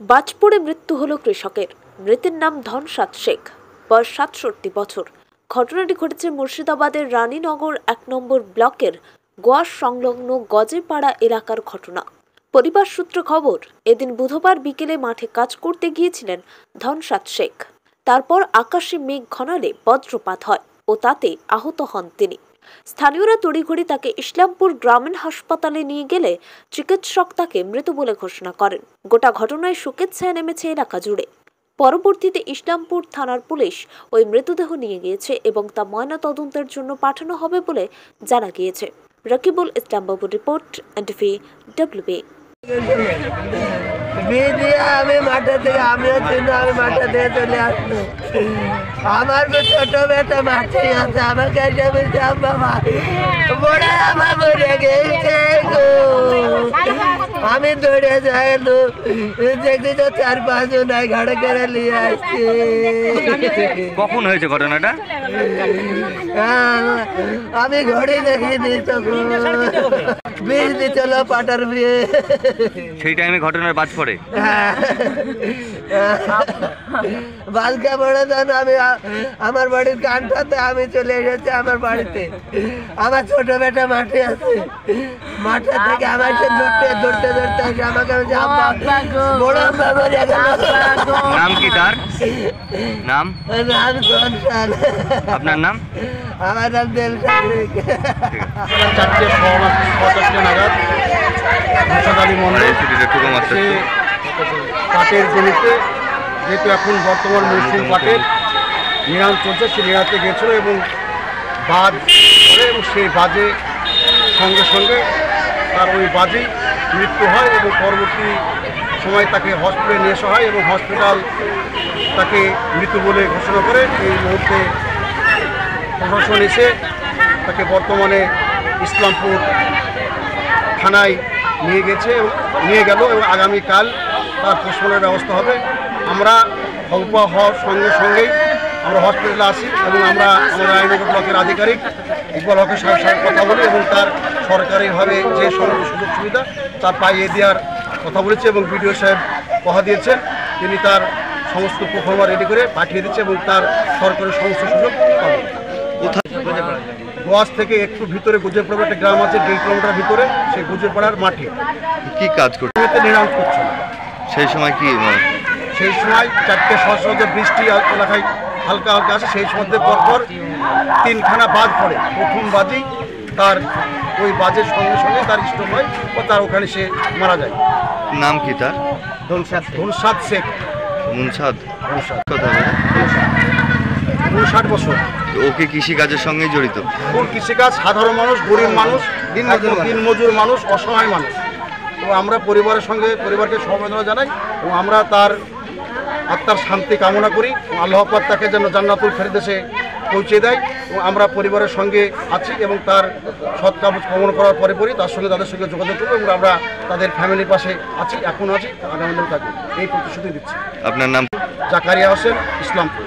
বাজ পড়ে মৃত্যু হলো কৃষকের। মৃতের নাম ধনসাদ শেখ, বয়স সাতষট্টি বছর। ঘটনাটি ঘটেছে মুর্শিদাবাদের রানীনগর এক নম্বর ব্লকের গোয়াস সংলগ্ন গজেপাড়া এলাকার ঘটনা। পরিবার সূত্রে খবর, এদিন বুধবার বিকেলে মাঠে কাজ করতে গিয়েছিলেন ধনসাদ শেখ। তারপর আকাশে মেঘ ঘনালে বজ্রপাত হয় ও তাতে আহত হন তিনি। স্থানীয়রা তড়িঘড়ি তাকে ইসলামপুর গ্রামীণ হাসপাতালে নিয়ে গেলে চিকিৎসক তাকে মৃত বলে ঘোষণা করেন। গোটা ঘটনায় শোকের নেমেছে এলাকা জুড়ে। পরবর্তীতে ইসলামপুর থানার পুলিশ ওই মৃতদেহ নিয়ে গিয়েছে এবং তা ময়না তদন্তের জন্য পাঠানো হবে বলে জানা গিয়েছে। রকিবুল ইসলাম বাবু রিপোর্ট, এনটিভি ডব্লিউবি বিয়ে আমি মাঠে থেকে আমিও চিনি আমি মাঠে দিয়ে চলে আসব আমার ছোট বেটা মাঠে আছে আমাকে এসে বলছে বাবা বড় আমার মরে গেছে গো। আমি দৌড়ে যাই তো দেখছি তো চার পাঁচজন ঘাড়ে করে নিয়ে আসছে। কখন হয়েছে ঘটনাটা? আমি ঘড়ি দেখিনি তখন। বিষ দিচ্ছিল পাটার বিয়ে। সেই টাইমে ঘটনার বাজ পড়ে। দেন আমি আমার বাড়ির কানটাতে আমি চলে এসেছি আমার বাড়িতে। আমার ছোট বেটা মাঠে আছে। মাঠে থেকে আমার সে ধরতে ধরতে ধরতে এসে আমাকে আব্বা, বড় নাম কি তার? নাম? নাম। আপনার নাম? আমার নাম দেলশাদ শেখ। চারটে পঁচাশটা নাগাদ মুর্শাদ আলী মন্ডল সে পাটের জমিতে যেহেতু এখন বর্তমান মৌসুম পাটের নিরাম চলছে সে নিরাতে গেছিল এবং বাজ এবং সেই বাজে সঙ্গে সঙ্গে তার ওই বাজেই মৃত্যু হয় এবং পরবর্তী সময় তাকে হসপিটালে নিয়ে আসা হয় এবং হসপিটাল তাকে মৃত বলে ঘোষণা করে। এই মুহূর্তে প্রশাসন এসে তাকে বর্তমানে ইসলামপুর থানায় নিয়ে গেছে, নিয়ে গেল এবং আগামীকাল তার পোস্টমর্টের ব্যবস্থা হবে। আমরা খবর হওয়ার সঙ্গে সঙ্গেই আমরা হসপিটালে আসি এবং আমরা আমাদের আইনগর ব্লকের আধিকারিক ইকবাল হকের সাথে সাথে কথা বলি এবং তার সরকারিভাবে যে সমস্ত সুযোগ সুবিধা তার পাইয়ে দেওয়ার কথা বলেছে এবং বিডিও সাহেব কথা দিয়েছেন তিনি তার সমস্ত প্রফর্মা রেডি করে পাঠিয়ে দিচ্ছে এবং তার সরকারের সমস্ত সুযোগ পাবে গোয়াস থেকে একটু ভিতরে গুজরপাড়া একটা গ্রাম আছে দেড় কিলোমিটার ভিতরে সেই গুজরপাড়ার মাঠে। কি কাজ করছে? নিরাম করছিল সেই সময় কি মানে? সেই সময় চারটে সহস্র বৃষ্টি এলাকায় হালকা হালকা আসে সেই সময় পরপর তিনখানা বাজ পড়ে। প্রথম বাজেই তার ওই বাজের সঙ্গে সঙ্গে তার স্ট্রোক হয় ও তার ওখানে সে মারা যায়। নাম কি তার? ধনসাদ ধনসাদ শেখ। মুনসাদ ধনসাদ। কথা উনষাট বছর। ওকে কৃষি কাজের সঙ্গে জড়িত? কোন কৃষিকাজ সাধারণ মানুষ গরিব মানুষ দিনমজুর মানুষ অসহায় মানুষ। তো আমরা পরিবারের সঙ্গে পরিবারকে সমবেদনা জানাই এবং আমরা তার আত্মার শান্তি কামনা করি এবং আল্লাহ তাকে যেন জান্নাতুল ফেরদেশে পৌঁছে দেয় এবং আমরা পরিবারের সঙ্গে আছি এবং তার সৎ কাজ কামনা করার পরে পরই তার সঙ্গে তাদের সঙ্গে যোগাযোগ করব এবং আমরা তাদের ফ্যামিলির পাশে আছি এখন আছি আগামী থাকব। এই প্রতিশ্রুতি দিচ্ছি। আপনার নাম? জাকারিয়া হোসেন ইসলামপুর।